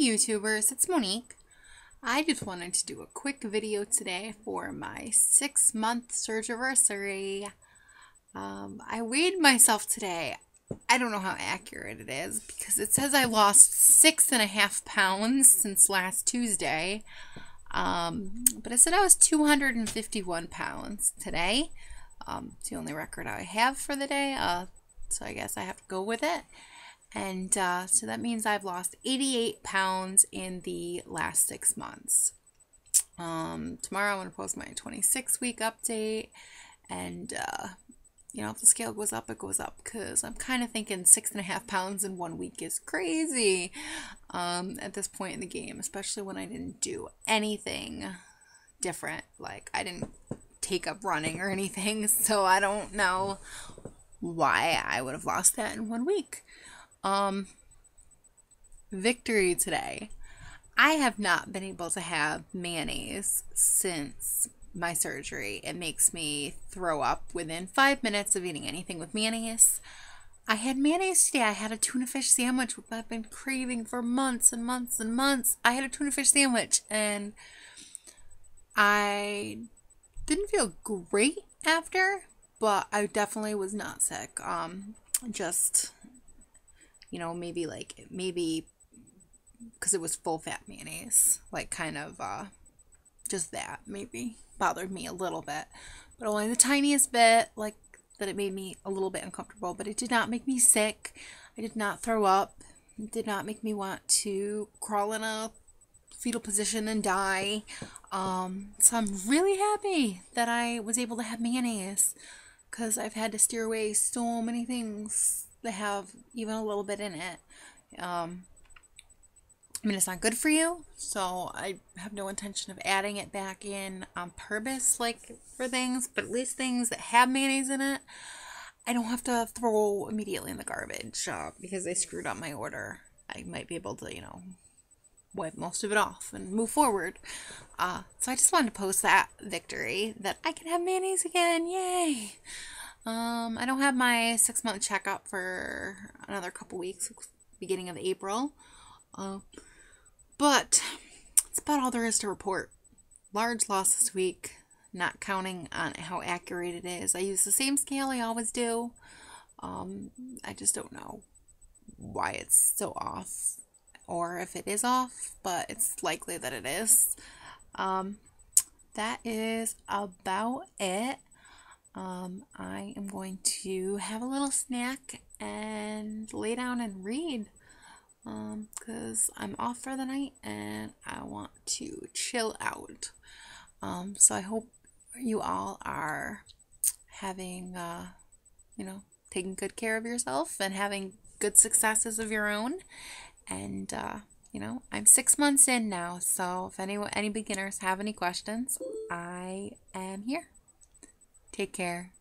YouTubers, it's Monique. I just wanted to do a quick video today for my six month surgiversary. Um, I weighed myself today. I don't know how accurate it is because it says I lost six and a half pounds since last Tuesday. Um, but it said I was 251 pounds today. Um, it's the only record I have for the day. Uh, so I guess I have to go with it. And uh, so that means I've lost 88 pounds in the last six months. Um, tomorrow I'm going to post my 26 week update. And, uh, you know, if the scale goes up, it goes up because I'm kind of thinking six and a half pounds in one week is crazy um, at this point in the game, especially when I didn't do anything different. Like, I didn't take up running or anything, so I don't know why I would have lost that in one week. Um, victory today. I have not been able to have mayonnaise since my surgery. It makes me throw up within five minutes of eating anything with mayonnaise. I had mayonnaise today. I had a tuna fish sandwich, which I've been craving for months and months and months. I had a tuna fish sandwich and I didn't feel great after, but I definitely was not sick. Um, just you know, maybe like maybe because it was full fat mayonnaise, like kind of uh, just that maybe bothered me a little bit, but only the tiniest bit, like that it made me a little bit uncomfortable, but it did not make me sick. I did not throw up. It did not make me want to crawl in a fetal position and die. Um, so I'm really happy that I was able to have mayonnaise because I've had to steer away so many things that have even a little bit in it. Um, I mean, it's not good for you, so I have no intention of adding it back in on purpose, like for things, but at least things that have mayonnaise in it, I don't have to throw immediately in the garbage uh, because I screwed up my order. I might be able to, you know, wipe most of it off and move forward. Uh, so I just wanted to post that victory that I can have mayonnaise again. Yay! Um, I don't have my six month checkup for another couple weeks, beginning of April. Uh, but it's about all there is to report. Large loss this week, not counting on how accurate it is. I use the same scale I always do. Um, I just don't know why it's so off or if it is off, but it's likely that it is. Um, that is about it. Um, I am going to have a little snack and lay down and read because um, I'm off for the night and I want to chill out. Um, so I hope you all are having, uh, you know, taking good care of yourself and having good successes of your own. And, uh, you know, I'm six months in now, so if any any beginners have any questions, I am here. Take care.